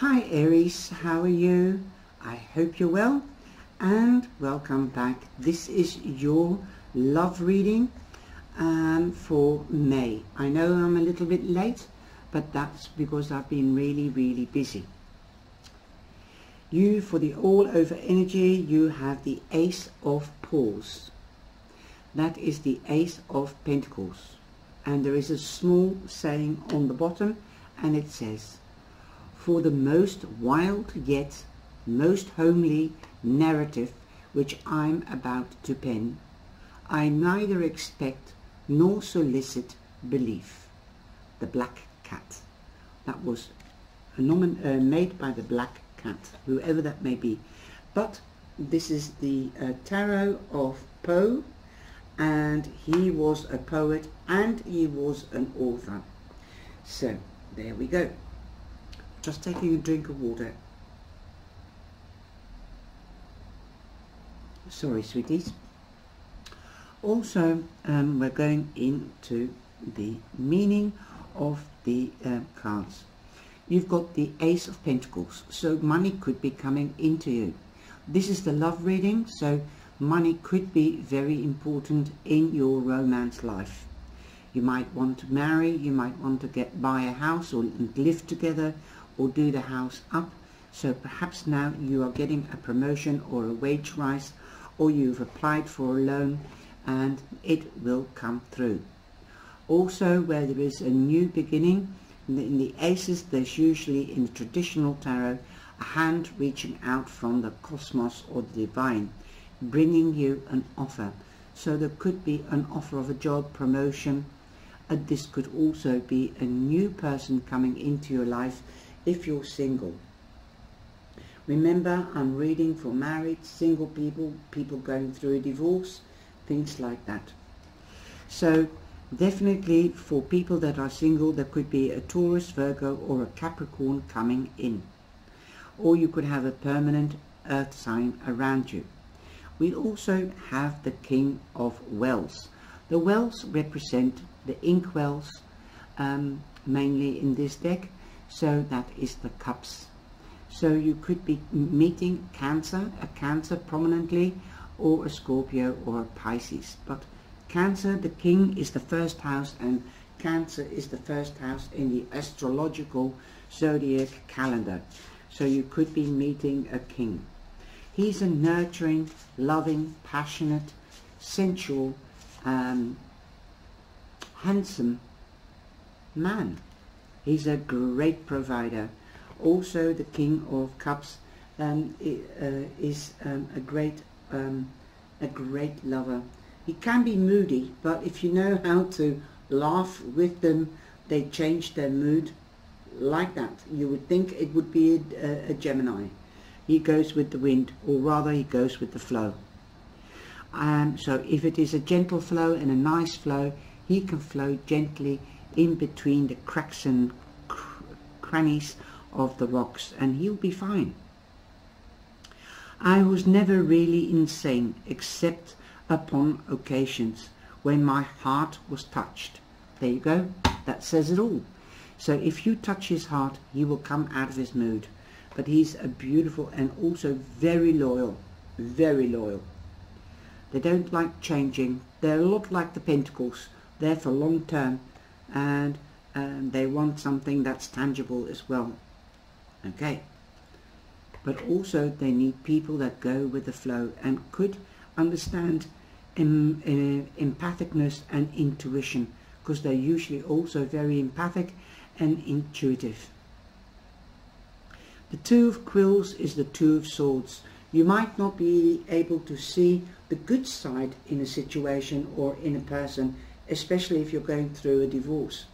Hi Aries, how are you? I hope you're well and welcome back. This is your love reading um, for May. I know I'm a little bit late, but that's because I've been really, really busy. You, for the all-over energy, you have the Ace of Paws. That is the Ace of Pentacles. And there is a small saying on the bottom, and it says, For the most wild yet most homely narrative which I'm about to pen, I neither expect nor solicit belief. The Black Cat. That was a nomin uh, made by the Black Cat, whoever that may be. But this is the uh, Tarot of Poe, and he was a poet and he was an author. So, there we go. Just taking a drink of water. Sorry, sweeties. Also, um, we're going into the meaning of the uh, cards. You've got the Ace of Pentacles, so money could be coming into you. This is the love reading, so money could be very important in your romance life. You might want to marry, you might want to get buy a house or live together or do the house up. So perhaps now you are getting a promotion or a wage rise or you've applied for a loan and it will come through. Also where there is a new beginning, in the aces there's usually in the traditional tarot a hand reaching out from the cosmos or the divine bringing you an offer. So there could be an offer of a job, promotion. and this could also be a new person coming into your life if you're single. Remember, I'm reading for married, single people, people going through a divorce, things like that. So definitely for people that are single, there could be a Taurus, Virgo or a Capricorn coming in. Or you could have a permanent earth sign around you. We also have the King of Wells. The wells represent the inkwells, um, mainly in this deck, so that is the cups so you could be meeting Cancer, a Cancer prominently, or a Scorpio or a Pisces. But Cancer, the king, is the first house and Cancer is the first house in the astrological zodiac calendar. So you could be meeting a king. He's a nurturing, loving, passionate, sensual, um, handsome man. He's a great provider also the King of Cups um, uh, is um, a great um, a great lover. He can be moody, but if you know how to laugh with them, they change their mood like that. You would think it would be a, a Gemini. He goes with the wind, or rather he goes with the flow. Um, so if it is a gentle flow and a nice flow, he can flow gently in between the cracks and cr crannies of the rocks and he'll be fine. I was never really insane except upon occasions when my heart was touched. There you go, that says it all. So if you touch his heart, he will come out of his mood. But he's a beautiful and also very loyal, very loyal. They don't like changing. They're a lot like the Pentacles. They're for long term and um, they want something that's tangible as well. Okay. But also they need people that go with the flow and could understand em, uh, empathicness and intuition because they're usually also very empathic and intuitive. The two of quills is the two of swords. You might not be able to see the good side in a situation or in a person especially if you're going through a divorce.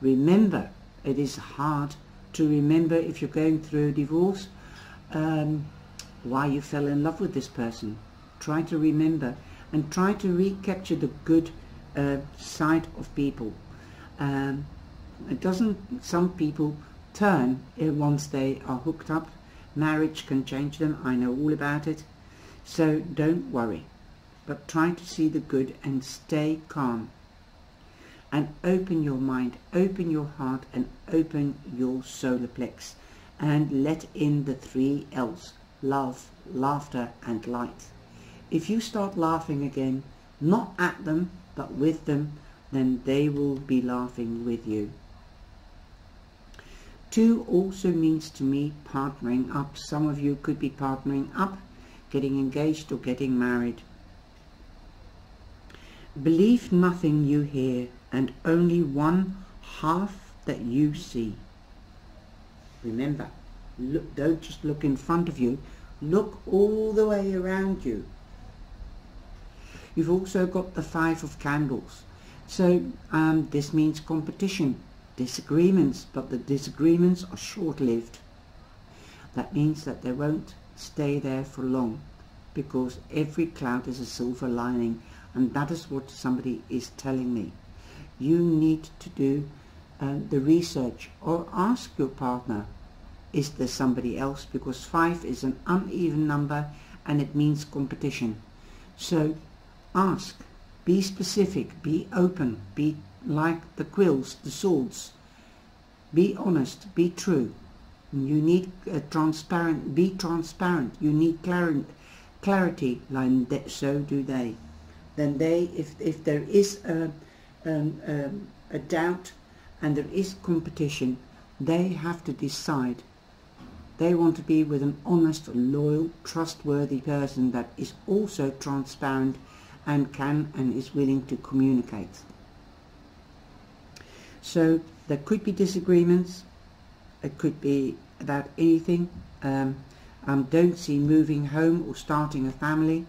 Remember it is hard to remember if you're going through a divorce um, why you fell in love with this person. Try to remember and try to recapture the good uh, side of people. Um, it doesn't some people turn once they are hooked up. Marriage can change them. I know all about it. So don't worry but try to see the good and stay calm and open your mind, open your heart and open your solar plex and let in the three L's, love, laughter and light. If you start laughing again, not at them, but with them, then they will be laughing with you. Two also means to me partnering up. Some of you could be partnering up, getting engaged or getting married. Believe nothing you hear and only one half that you see. Remember, look, don't just look in front of you, look all the way around you. You've also got the Five of Candles. So um, this means competition, disagreements, but the disagreements are short-lived. That means that they won't stay there for long because every cloud is a silver lining and that is what somebody is telling me. You need to do uh, the research or ask your partner is there somebody else? Because five is an uneven number and it means competition. So ask. Be specific. Be open. Be like the quills the swords. Be honest. Be true. You need a transparent be transparent. You need clarity clarity. Like so do they then they if if there is a um, um, a doubt and there is competition they have to decide they want to be with an honest, loyal, trustworthy person that is also transparent and can and is willing to communicate. So there could be disagreements. It could be about anything. Um, I don't see moving home or starting a family,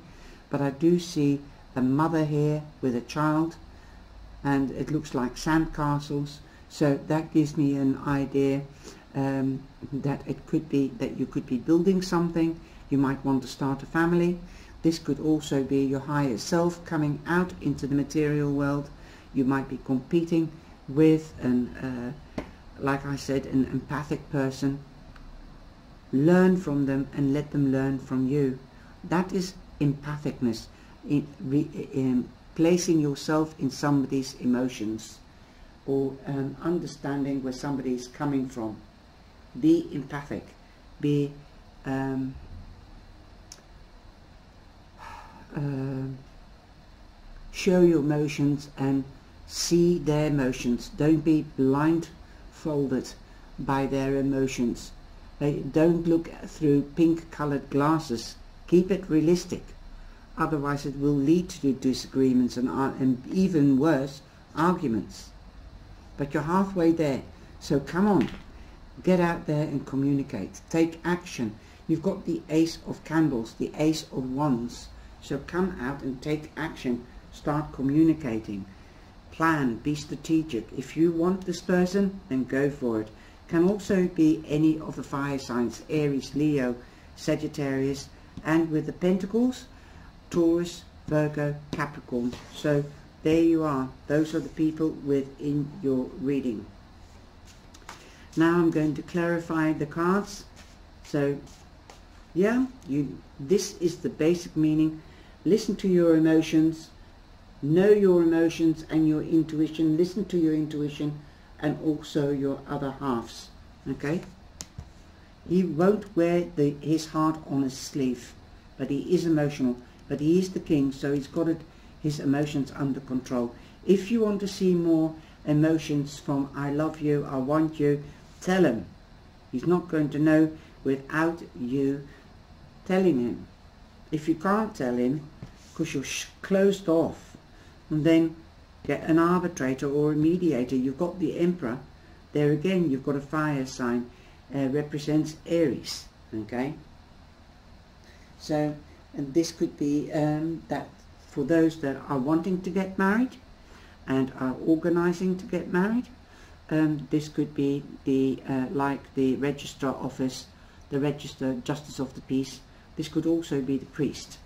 but I do see a mother here with a child and it looks like sandcastles. So that gives me an idea um, that it could be that you could be building something. You might want to start a family. This could also be your higher self coming out into the material world. You might be competing with an uh, like I said an empathic person. Learn from them and let them learn from you. That is empathicness in, in placing yourself in somebody's emotions or um, understanding where somebody is coming from be empathic, be um, uh, show your emotions and see their emotions. Don't be blindfolded by their emotions. don't look through pink colored glasses. Keep it realistic. Otherwise it will lead to disagreements and, and even worse, arguments. But you're halfway there. So come on, Get out there and communicate. Take action. You've got the ace of candles, the ace of wands. So come out and take action. Start communicating. Plan. Be strategic. If you want this person, then go for it. Can also be any of the fire signs. Aries, Leo, Sagittarius. And with the Pentacles, Taurus, Virgo, Capricorn. So there you are. Those are the people within your reading. Now I'm going to clarify the cards. So yeah, you this is the basic meaning. Listen to your emotions, know your emotions and your intuition, listen to your intuition and also your other halves. Okay? He won't wear the, his heart on his sleeve, but he is emotional. But he is the king, so he's got it, his emotions under control. If you want to see more emotions from I love you, I want you, Tell him. He's not going to know without you telling him. If you can't tell him, because you're closed off, and then get an arbitrator or a mediator. You've got the emperor. There again, you've got a fire sign. Uh, represents Aries. Okay. So, and this could be um, that for those that are wanting to get married and are organizing to get married um, this could be the uh, like the registrar office, the register justice of the peace. This could also be the priest.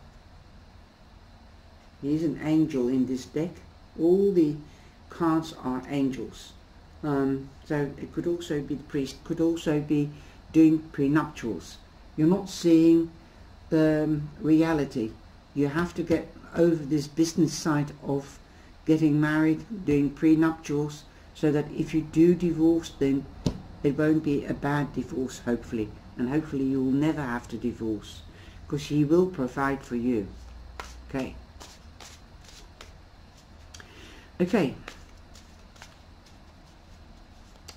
He's an angel in this deck. All the cards are angels. Um, so it could also be the priest, could also be doing prenuptials. You're not seeing um, reality. You have to get over this business side of getting married, doing prenuptials, so that if you do divorce then it won't be a bad divorce hopefully. And hopefully you will never have to divorce because he will provide for you. Okay. Okay.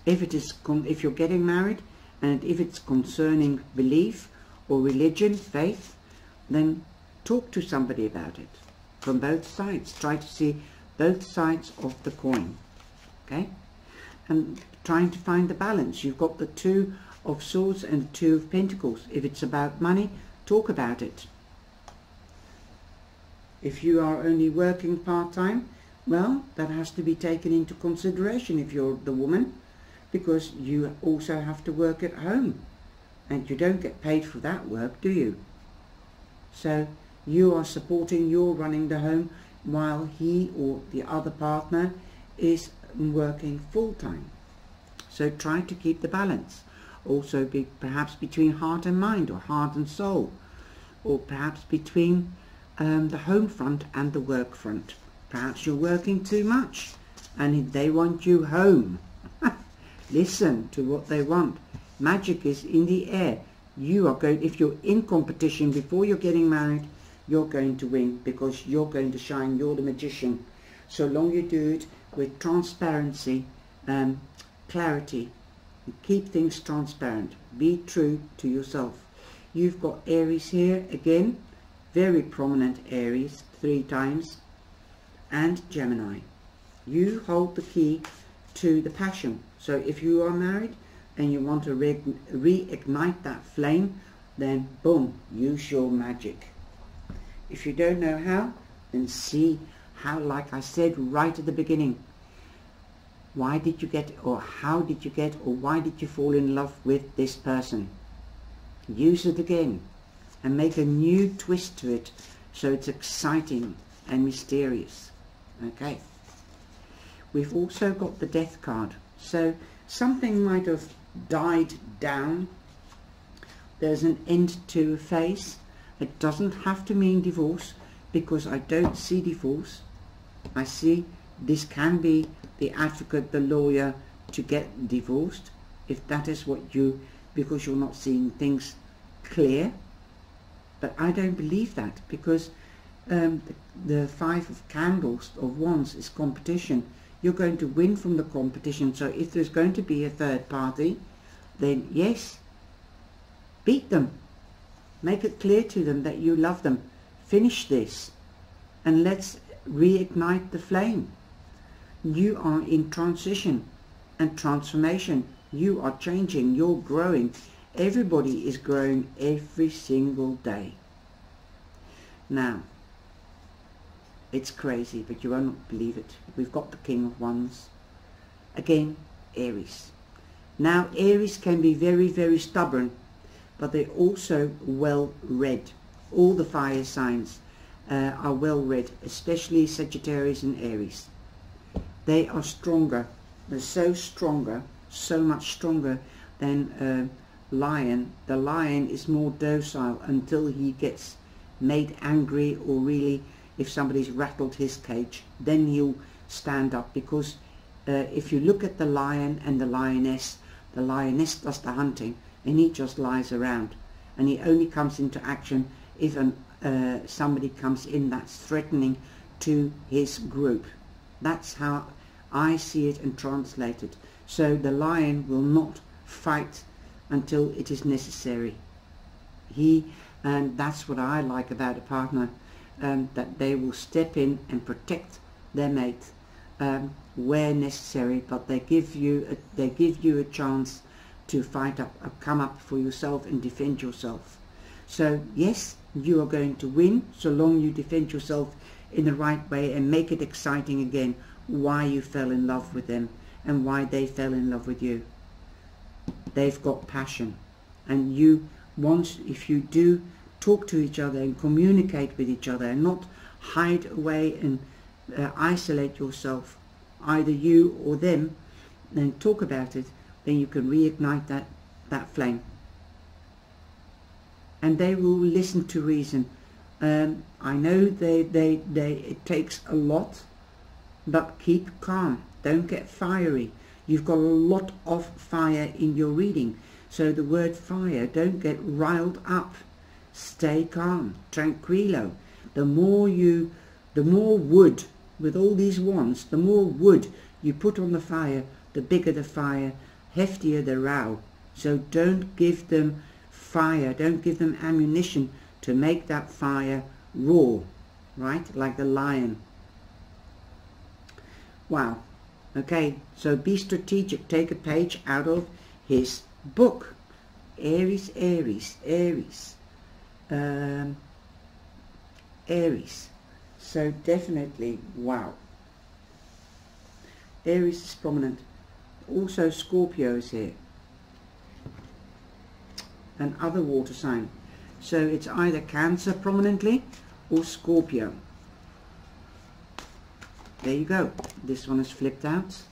If it is if you're getting married and if it's concerning belief or religion faith then talk to somebody about it from both sides. Try to see both sides of the coin okay? And trying to find the balance. You've got the two of swords and two of pentacles. If it's about money talk about it. If you are only working part-time well that has to be taken into consideration if you're the woman because you also have to work at home and you don't get paid for that work do you? So you are supporting you're running the home while he or the other partner is working full-time. So try to keep the balance. Also be perhaps between heart and mind or heart and soul. Or perhaps between um, the home front and the work front. Perhaps you're working too much and they want you home. Listen to what they want magic is in the air. You are going if you're in competition before you're getting married you're going to win because you're going to shine. You're the magician. So long you do it with transparency um, clarity. Keep things transparent. Be true to yourself. You've got Aries here again. Very prominent Aries three times. And Gemini. You hold the key to the passion. So if you are married and you want to re reignite that flame then boom use your magic if you don't know how, then see how, like I said right at the beginning, why did you get, or how did you get, or why did you fall in love with this person? Use it again and make a new twist to it so it's exciting and mysterious. Okay. We've also got the death card. So something might have died down. There's an end to a phase it doesn't have to mean divorce because I don't see divorce. I see this can be the advocate, the lawyer to get divorced if that is what you, because you're not seeing things clear. But I don't believe that because um, the, the five of candles of wands is competition. You're going to win from the competition. So if there's going to be a third party, then yes, beat them Make it clear to them that you love them. Finish this and let's reignite the flame. You are in transition and transformation. You are changing. You're growing. Everybody is growing every single day. Now, it's crazy, but you won't believe it. We've got the King of Wands. Again, Aries. Now, Aries can be very, very stubborn but they're also well read. All the fire signs uh, are well read, especially Sagittarius and Aries. They are stronger. They're so stronger, so much stronger than a lion. The lion is more docile until he gets made angry or really if somebody's rattled his cage, then he'll stand up because uh, if you look at the lion and the lioness, the lioness does the hunting and he just lies around and he only comes into action if an, uh, somebody comes in that's threatening to his group. That's how I see it and translate it. So the lion will not fight until it is necessary. He, and that's what I like about a partner, um, that they will step in and protect their mate um, where necessary, but they give you a, they give you a chance to fight up, uh, come up for yourself and defend yourself. So yes, you are going to win so long you defend yourself in the right way and make it exciting again why you fell in love with them and why they fell in love with you. They've got passion and you once if you do talk to each other and communicate with each other and not hide away and uh, isolate yourself either you or them then talk about it then you can reignite that, that flame. And they will listen to reason. Um, I know they, they, they, it takes a lot, but keep calm. Don't get fiery. You've got a lot of fire in your reading. So the word fire, don't get riled up. Stay calm, tranquilo. The more you, the more wood, with all these wands, the more wood you put on the fire, the bigger the fire, heftier the row. So don't give them fire, don't give them ammunition to make that fire roar, right? Like the lion. Wow. Okay, so be strategic. Take a page out of his book. Aries, Aries, Aries. Um, Aries. So definitely, wow. Aries is prominent. Also Scorpio is here. And other water sign. So it's either Cancer prominently or Scorpio. There you go. This one is flipped out.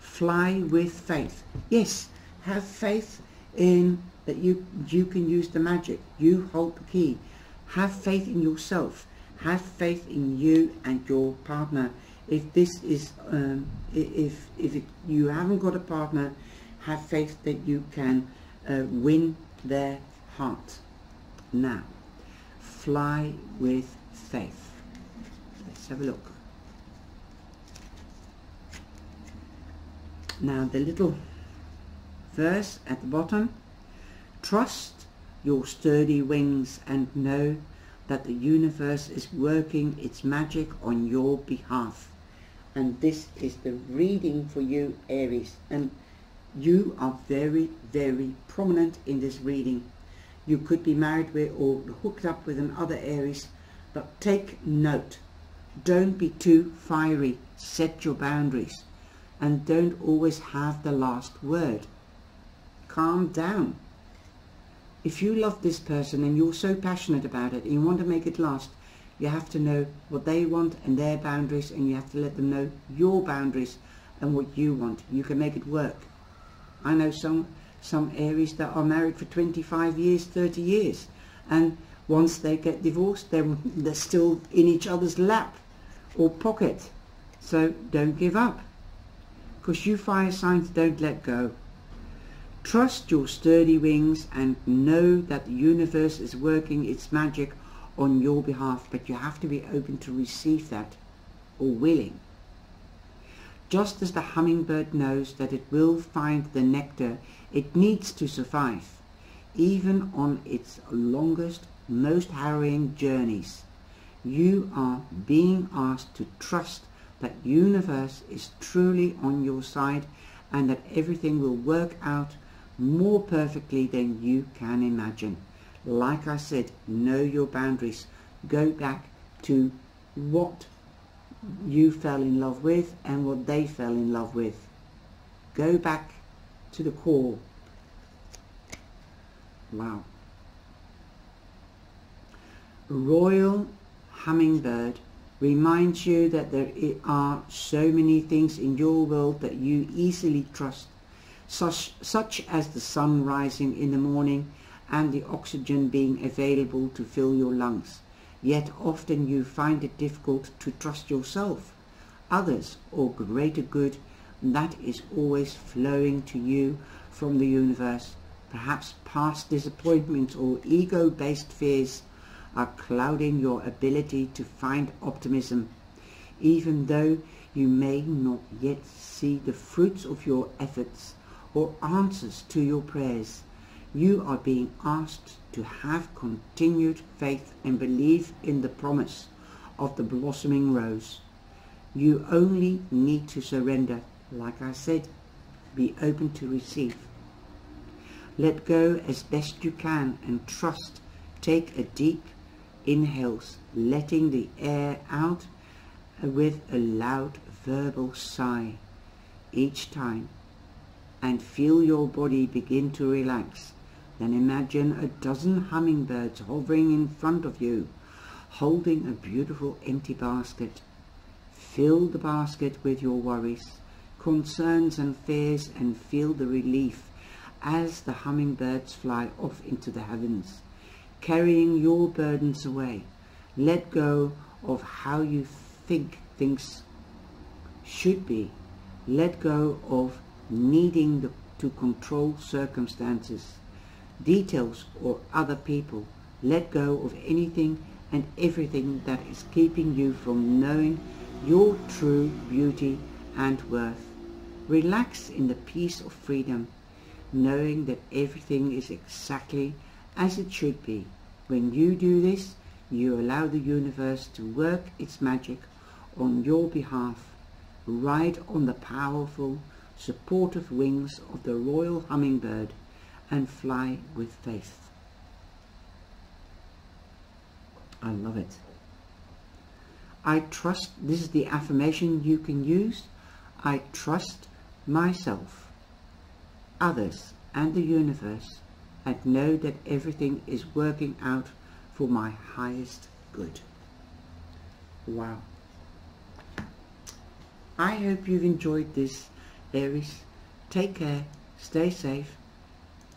Fly with faith. Yes, have faith in that you you can use the magic. You hold the key. Have faith in yourself. Have faith in you and your partner. If this is um, if if it, you haven't got a partner, have faith that you can uh, win their heart. Now, fly with faith. Let's have a look. Now the little verse at the bottom, trust your sturdy wings and know that the universe is working its magic on your behalf. And this is the reading for you, Aries. And you are very, very prominent in this reading. You could be married with or hooked up with another Aries, but take note. Don't be too fiery. Set your boundaries and don't always have the last word. Calm down. If you love this person and you're so passionate about it and you want to make it last, you have to know what they want and their boundaries and you have to let them know your boundaries and what you want. You can make it work. I know some some Aries that are married for 25 years, 30 years and once they get divorced they're, they're still in each other's lap or pocket. So don't give up because you fire signs don't let go. Trust your sturdy wings and know that the universe is working its magic on your behalf, but you have to be open to receive that or willing. Just as the hummingbird knows that it will find the nectar it needs to survive, even on its longest, most harrowing journeys, you are being asked to trust that universe is truly on your side and that everything will work out more perfectly than you can imagine. Like I said, know your boundaries. Go back to what you fell in love with and what they fell in love with. Go back to the core. Wow. Royal Hummingbird reminds you that there are so many things in your world that you easily trust, such, such as the sun rising in the morning and the oxygen being available to fill your lungs. Yet often you find it difficult to trust yourself, others, or greater good that is always flowing to you from the universe. Perhaps past disappointments or ego-based fears are clouding your ability to find optimism, even though you may not yet see the fruits of your efforts or answers to your prayers. You are being asked to have continued faith and believe in the promise of the blossoming rose. You only need to surrender, like I said, be open to receive. Let go as best you can and trust. Take a deep inhales, letting the air out with a loud verbal sigh each time and feel your body begin to relax. Then imagine a dozen hummingbirds hovering in front of you, holding a beautiful empty basket. Fill the basket with your worries, concerns and fears and feel the relief as the hummingbirds fly off into the heavens carrying your burdens away. Let go of how you think things should be. Let go of needing the, to control circumstances, details or other people. Let go of anything and everything that is keeping you from knowing your true beauty and worth. Relax in the peace of freedom, knowing that everything is exactly as it should be. When you do this, you allow the universe to work its magic on your behalf. Ride on the powerful, supportive wings of the royal hummingbird and fly with faith. I love it. I trust, this is the affirmation you can use. I trust myself, others and the universe and know that everything is working out for my highest good. Wow. I hope you've enjoyed this, Aries. Take care, stay safe,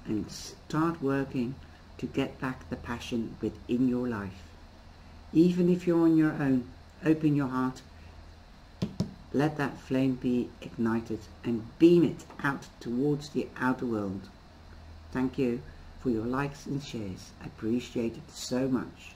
and start working to get back the passion within your life. Even if you're on your own, open your heart, let that flame be ignited and beam it out towards the outer world. Thank you for your likes and shares. I appreciate it so much.